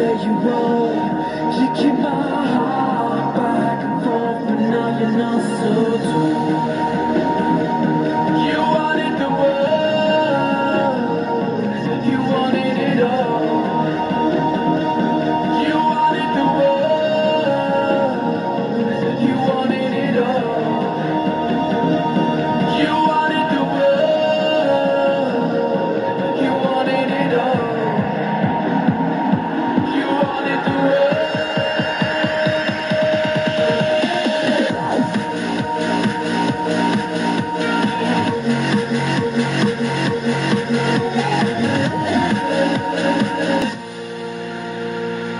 where you are. You keep my heart.